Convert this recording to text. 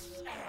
Yes!